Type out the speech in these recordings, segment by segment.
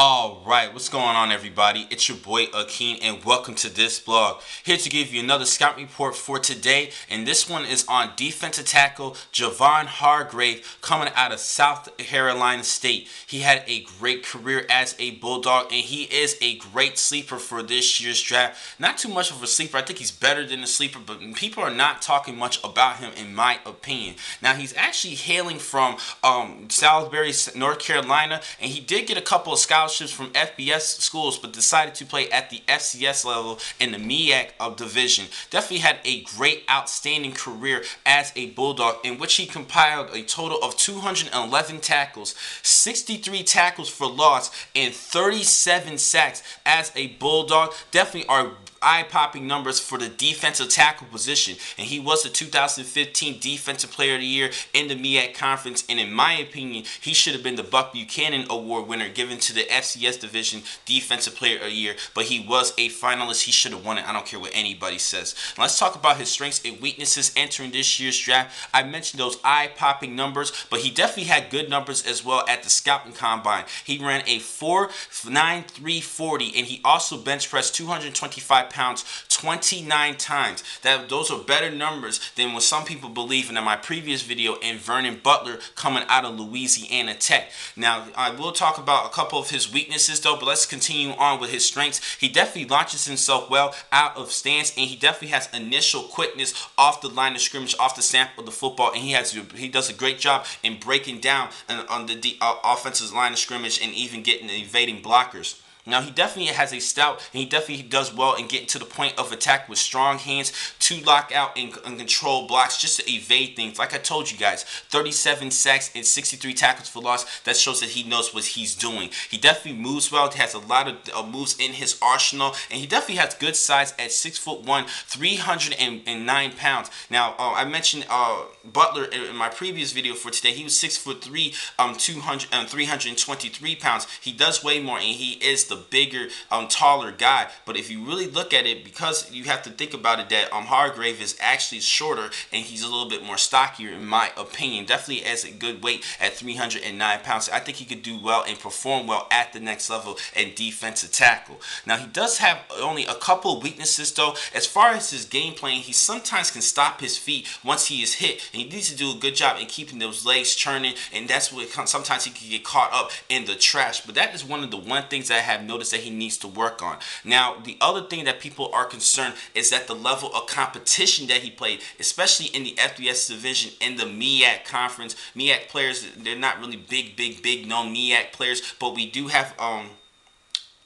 All right, what's going on, everybody? It's your boy Akeen, and welcome to this blog. Here to give you another scout report for today, and this one is on defensive tackle Javon Hargrave coming out of South Carolina State. He had a great career as a Bulldog, and he is a great sleeper for this year's draft. Not too much of a sleeper. I think he's better than a sleeper, but people are not talking much about him, in my opinion. Now, he's actually hailing from um, Salisbury, North Carolina, and he did get a couple of scouts scholarships from FBS schools, but decided to play at the FCS level in the MEAC of division. Definitely had a great, outstanding career as a Bulldog, in which he compiled a total of 211 tackles, 63 tackles for loss, and 37 sacks as a Bulldog. Definitely are eye-popping numbers for the defensive tackle position, and he was the 2015 Defensive Player of the Year in the MEAC Conference. And in my opinion, he should have been the Buck Buchanan Award winner given to the FCS Division Defensive Player of the Year. But he was a finalist; he should have won it. I don't care what anybody says. Now, let's talk about his strengths and weaknesses entering this year's draft. I mentioned those eye-popping numbers, but he definitely had good numbers as well at the scouting combine. He ran a 4.9340, and he also bench pressed 225 pounds 29 times. That Those are better numbers than what some people believe And in my previous video in Vernon Butler coming out of Louisiana Tech. Now, I will talk about a couple of his weaknesses though, but let's continue on with his strengths. He definitely launches himself well out of stance and he definitely has initial quickness off the line of scrimmage, off the snap of the football, and he has he does a great job in breaking down on the uh, offensive line of scrimmage and even getting evading blockers. Now he definitely has a stout and he definitely does well in getting to the point of attack with strong hands to lockout and, and, control blocks just to evade things. Like I told you guys, 37 sacks and 63 tackles for loss. That shows that he knows what he's doing. He definitely moves well. He has a lot of uh, moves in his arsenal and he definitely has good size at 6 foot 1, 309 pounds. Now uh, I mentioned uh, Butler in my previous video for today. He was 6 foot 3, um, 200, um, 323 pounds. He does weigh more and he is the bigger, um, taller guy. But if you really look at it, because you have to think about it, that um Hargrave is actually shorter and he's a little bit more stockier, in my opinion. Definitely has a good weight at 309 pounds. I think he could do well and perform well at the next level in defensive tackle. Now he does have only a couple weaknesses though. As far as his game playing, he sometimes can stop his feet once he is hit, and he needs to do a good job in keeping those legs churning. And that's what sometimes he can get caught up in the trash. But that is one of the one things I have noticed that he needs to work on. Now, the other thing that people are concerned is that the level of competition that he played, especially in the FBS division in the MEAC conference. MEAC players, they're not really big, big, big known MEAC players, but we do have um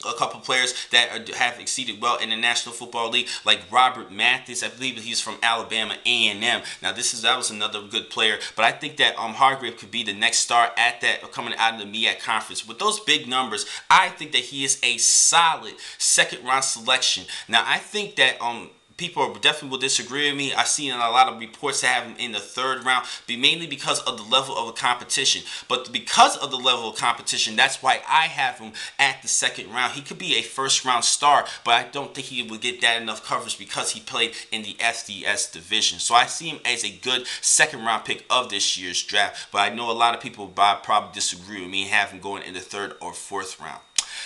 a couple players that are, have exceeded well in the National Football League, like Robert Mathis. I believe he's from Alabama A&M. Now, this is that was another good player, but I think that um Hargrave could be the next star at that coming out of the MEAC conference. With those big numbers, I think that he is a solid second round selection. Now, I think that um people definitely will disagree with me. I've seen a lot of reports that have him in the third round, be mainly because of the level of the competition. But because of the level of competition, that's why I have him at the second round. He could be a first round star, but I don't think he would get that enough coverage because he played in the FCS division. So I see him as a good second round pick of this year's draft. But I know a lot of people probably disagree with me and have him going in the third or fourth round.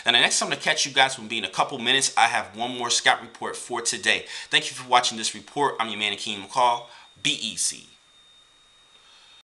Now, the next time to catch you guys will be in a couple minutes. I have one more scout report for today. Thank you for watching this report. I'm your man, Akeem McCall. Be easy.